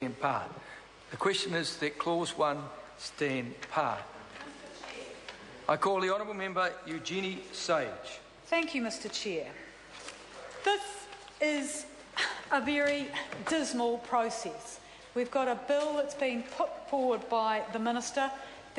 stand part. The question is that clause 1 stand part. I call the honourable member Eugenie Sage. Thank you, Mr Chair. This is a very dismal process. We've got a bill that's been put forward by the Minister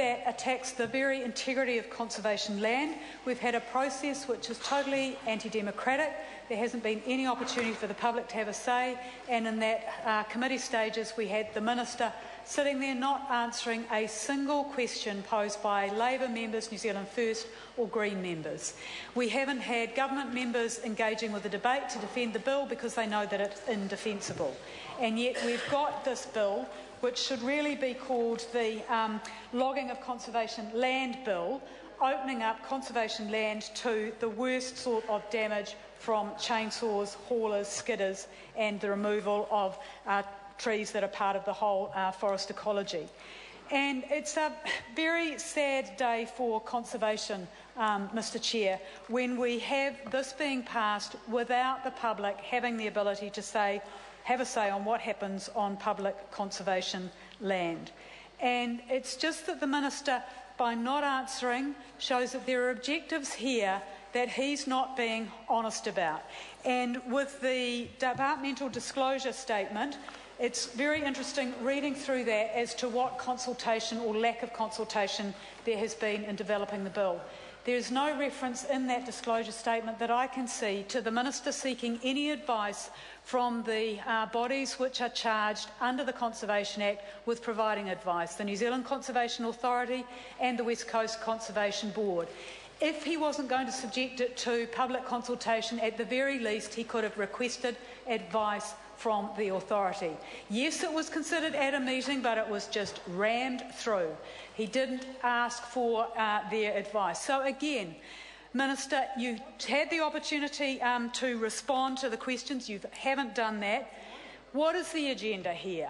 that attacks the very integrity of conservation land. We've had a process which is totally anti democratic. There hasn't been any opportunity for the public to have a say, and in that uh, committee stages, we had the Minister sitting there not answering a single question posed by Labour members, New Zealand First, or Green members. We haven't had government members engaging with the debate to defend the bill because they know that it's indefensible. And yet we've got this bill which should really be called the um, Logging of Conservation Land Bill, opening up conservation land to the worst sort of damage from chainsaws, haulers, skidders, and the removal of uh, trees that are part of the whole uh, forest ecology. And it's a very sad day for conservation, um, Mr Chair, when we have this being passed without the public having the ability to say, have a say on what happens on public conservation land. And it's just that the Minister, by not answering, shows that there are objectives here that he's not being honest about. And with the departmental disclosure statement, it's very interesting reading through that as to what consultation or lack of consultation there has been in developing the bill. There is no reference in that disclosure statement that I can see to the Minister seeking any advice from the uh, bodies which are charged under the Conservation Act with providing advice the New Zealand Conservation Authority and the West Coast Conservation Board. If he wasn't going to subject it to public consultation, at the very least, he could have requested advice from the authority. Yes, it was considered at a meeting, but it was just rammed through. He didn't ask for uh, their advice. So, again, Minister, you had the opportunity um, to respond to the questions. You haven't done that. What is the agenda here?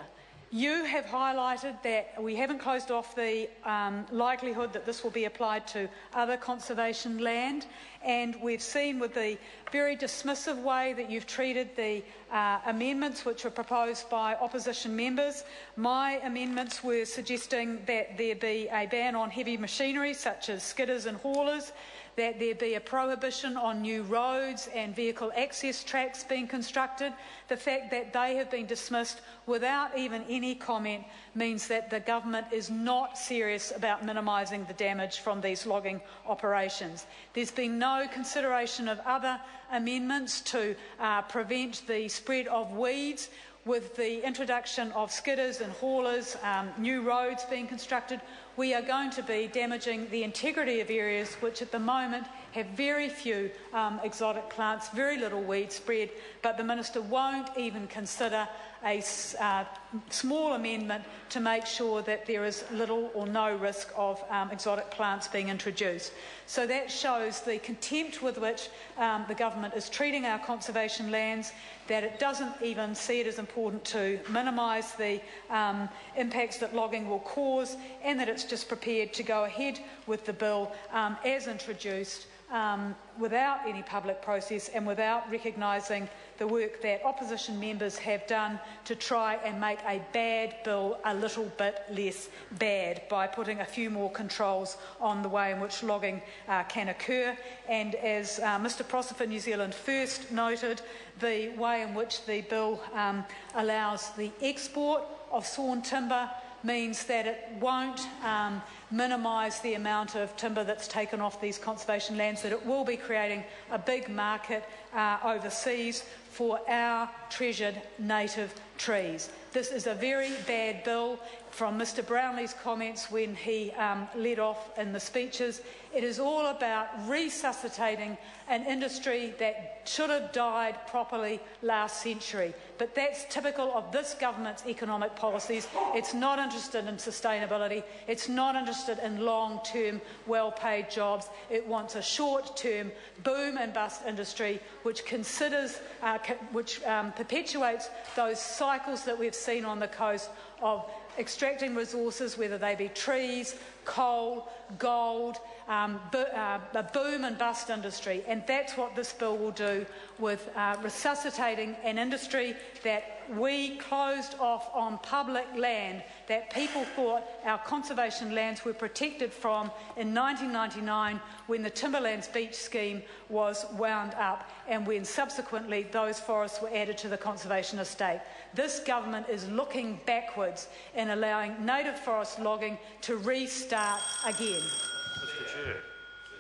You have highlighted that we haven't closed off the um, likelihood that this will be applied to other conservation land, and we've seen with the very dismissive way that you've treated the uh, amendments which were proposed by opposition members. My amendments were suggesting that there be a ban on heavy machinery such as skidders and haulers that there be a prohibition on new roads and vehicle access tracks being constructed. The fact that they have been dismissed without even any comment means that the government is not serious about minimising the damage from these logging operations. There's been no consideration of other amendments to uh, prevent the spread of weeds with the introduction of skidders and haulers, um, new roads being constructed, we are going to be damaging the integrity of areas which at the moment have very few um, exotic plants, very little weed spread, but the Minister won't even consider a uh, small amendment to make sure that there is little or no risk of um, exotic plants being introduced. So that shows the contempt with which um, the government is treating our conservation lands, that it doesn't even see it as important to minimise the um, impacts that logging will cause, and that it's just prepared to go ahead with the bill um, as introduced um, without any public process and without recognising the work that opposition members have done to try and make a bad bill a little bit less bad by putting a few more controls on the way in which logging uh, can occur. And as uh, Mr Prosser New Zealand First noted, the way in which the bill um, allows the export of sawn timber means that it won't um, minimise the amount of timber that's taken off these conservation lands, that it will be creating a big market uh, overseas for our treasured native trees. This is a very bad bill from Mr Brownlee's comments when he um, led off in the speeches. It is all about resuscitating an industry that should have died properly last century. But that's typical of this government's economic policies. It's not interested in sustainability. It's not interested in long-term, well-paid jobs. It wants a short-term boom and bust industry which considers, uh, which um, perpetuates those cycles that we've seen on the coast of extracting resources, whether they be trees, coal, gold, um, bo- uh, a boom and bust industry. And that's what this bill will do with uh, resuscitating an industry that we closed off on public land that people thought our conservation lands were protected from in 1999 when the Timberlands Beech scheme was wound up and when subsequently those forests were added to the conservation estate. This government is looking backwards and allowing native forest logging to restart again. Mr Chair.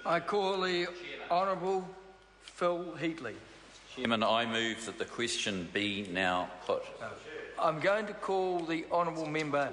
I call the Honourable Phil Heatley. Chairman, I move that the question be now put. I'm going to call the Honourable Member